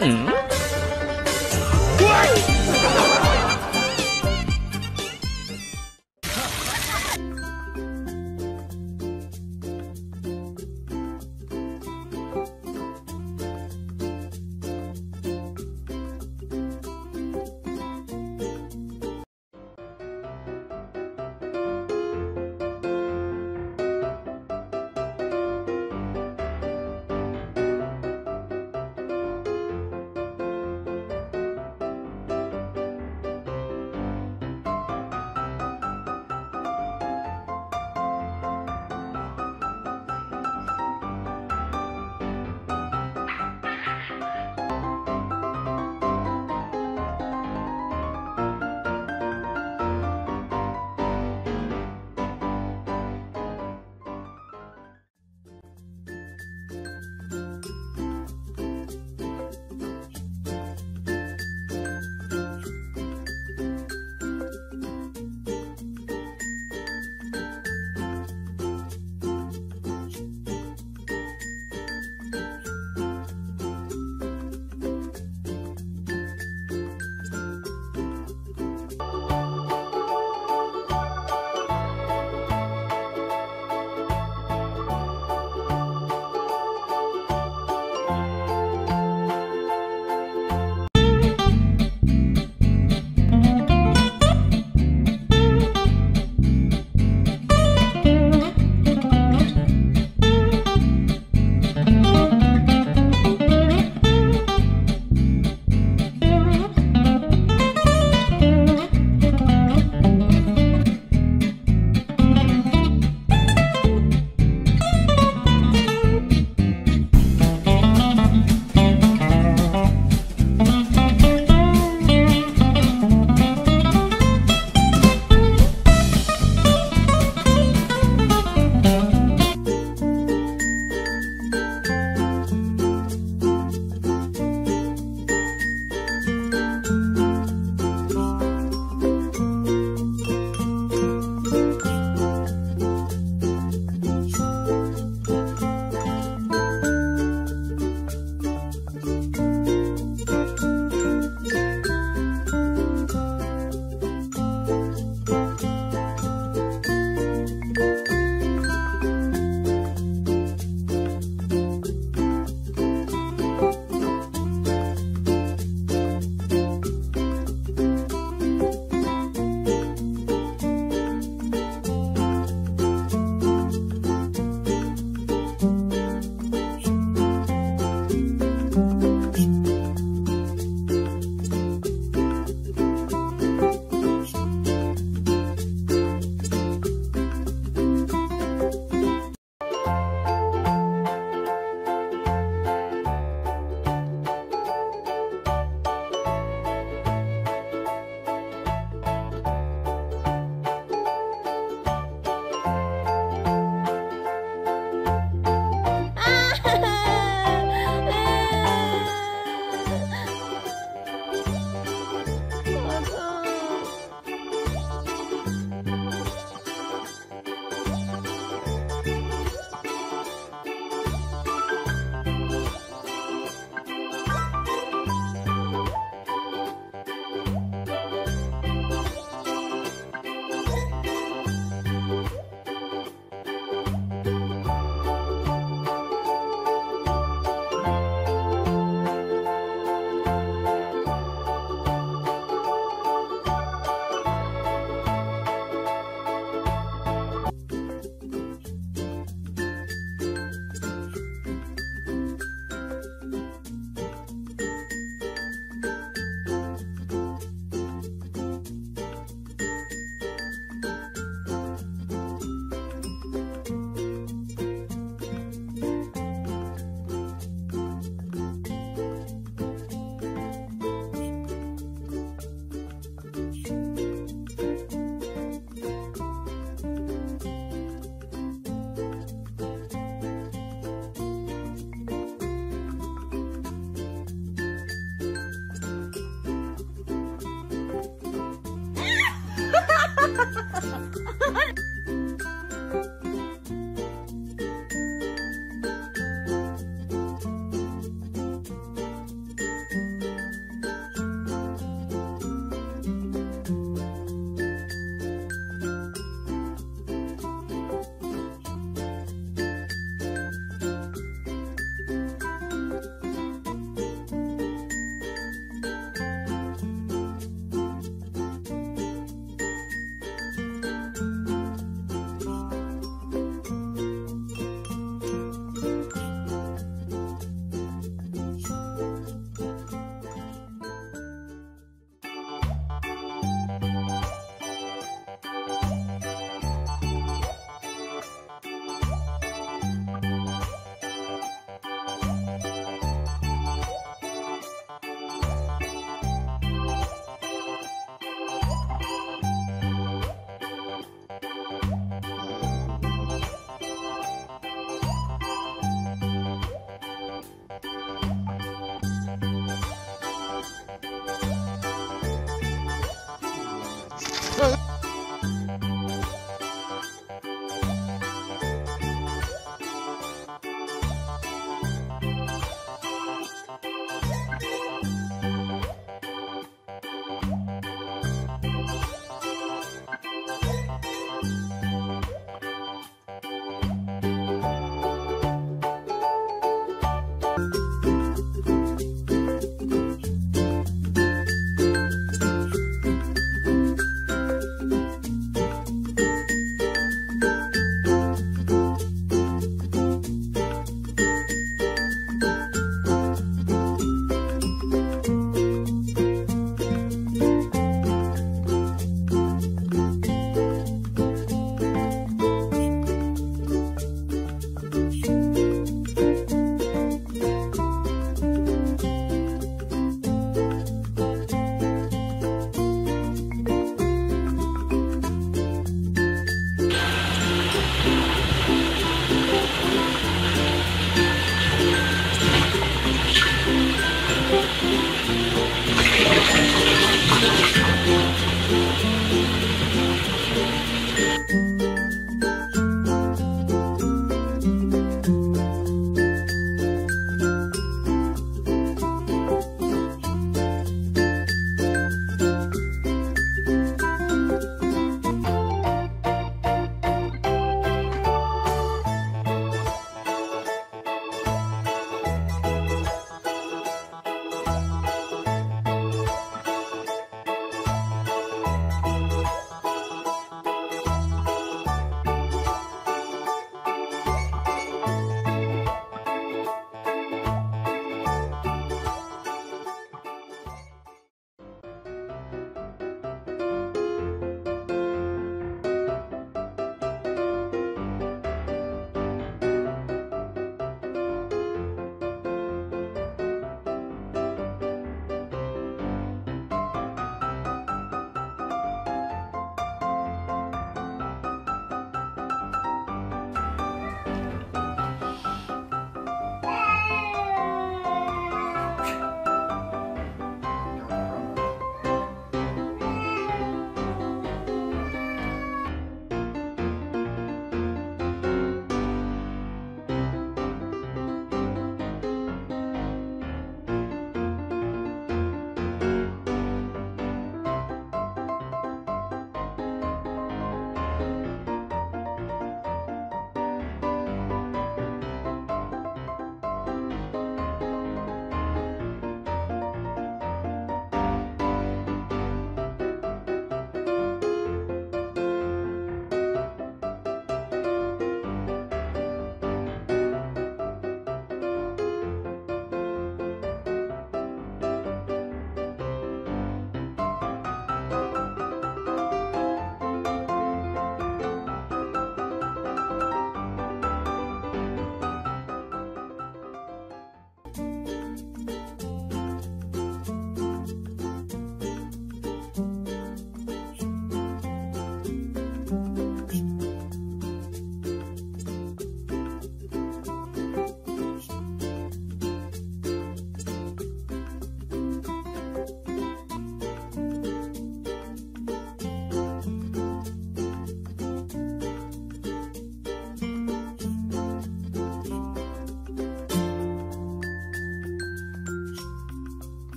Mm.